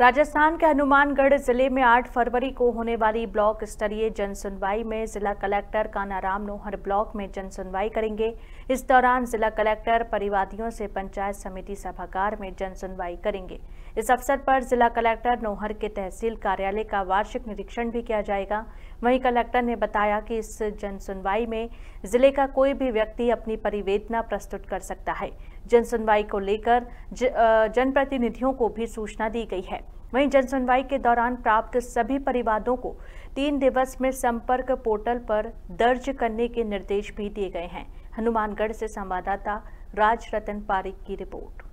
राजस्थान के हनुमानगढ़ ज़िले में 8 फरवरी को होने वाली ब्लॉक स्तरीय जन सुनवाई में जिला कलेक्टर कानाराम नोहर ब्लॉक में जन सुनवाई करेंगे। इस दौरान जिला कलेक्टर, परिवादियों से पंचायत समिति सभागार में जन सुनवाई करेंगे। इस अवसर पर जिला कलेक्टर नोहर के तहसील कार्यालय का वार्षिक निरीक्षण भी किया जाएगा। वहीं कलेक्टर ने बताया कि इस जन सुनवाई में ज़िले का कोई भी व्यक्ति अपनी परिवेदना प्रस्तुत कर सकता है। जन सुनवाई को लेकर जनप्रतिनिधियों को भी सूचना दी गई है। वहीं जनसुनवाई के दौरान प्राप्त सभी परिवादों को तीन दिवस में संपर्क पोर्टल पर दर्ज करने के निर्देश भी दिए गए हैं। हनुमानगढ़ से संवाददाता राज रतन पारिक की रिपोर्ट।